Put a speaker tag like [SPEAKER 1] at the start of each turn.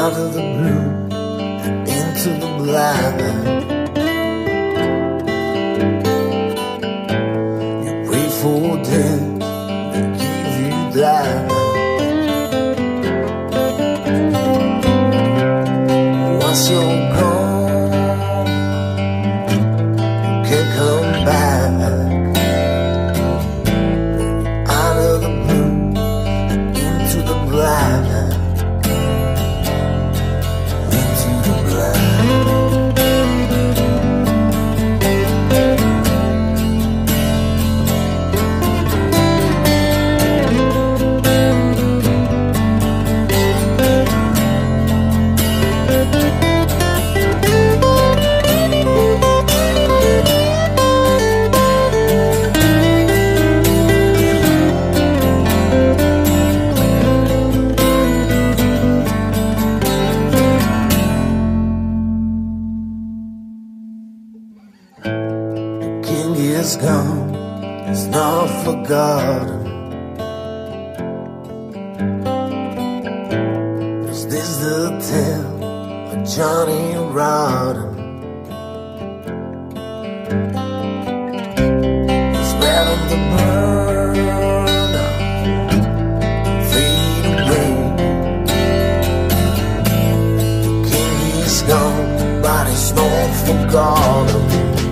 [SPEAKER 1] out of the blue into the blind. is gone, it's not forgotten. Is this the tale of Johnny Rodden? Smelling the away. King is gone, but not forgotten.